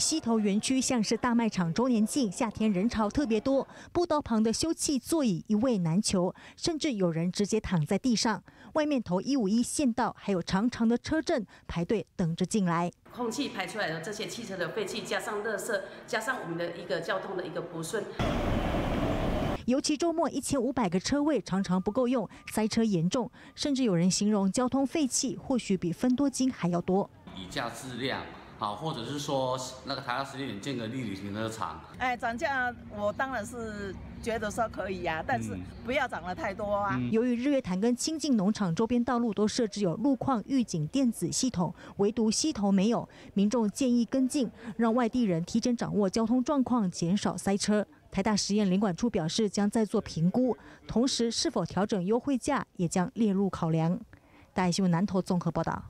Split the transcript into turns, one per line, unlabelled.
西头园区像是大卖场周年庆，夏天人潮特别多，步道旁的休憩座椅一位难求，甚至有人直接躺在地上。外面头一五一县道还有长长的车阵排队等着进来。
空气排出来的这些汽车的废气，加上垃圾，加上我们的一个交通的一个不顺。
尤其周末一千五百个车位常常不够用，塞车严重，甚至有人形容交通废气或许比分多金还要多。
以价质量，好，或者是说那个台大实验建个立体停车场。
哎，涨价我当然是觉得说可以呀，但是不要涨了太多啊。
由于日月潭跟清境农场周边道路都设置有路况预警电子系统，唯独西头没有，民众建议跟进，让外地人提前掌握交通状况，减少塞车。台大实验领管处表示，将再做评估，同时是否调整优惠价也将列入考量。大新闻南投综合报道。